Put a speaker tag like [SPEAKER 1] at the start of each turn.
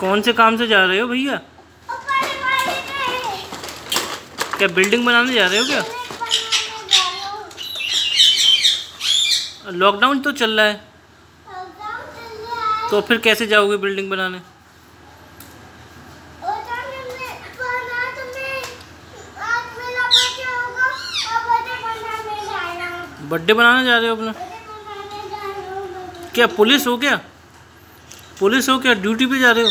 [SPEAKER 1] कौन से काम से जा रहे हो भैया? क्या बिल्डिंग बनाने जा रहे हो क्या? लॉकडाउन तो चल रहा है। तो फिर कैसे जाओगे बिल्डिंग बनाने? बर्थडे बनाने जा रहे हो अपना? क्या, पुलिस हो क्या? पुलिस हो क्या? ड्यूटी पे जा रहे हो?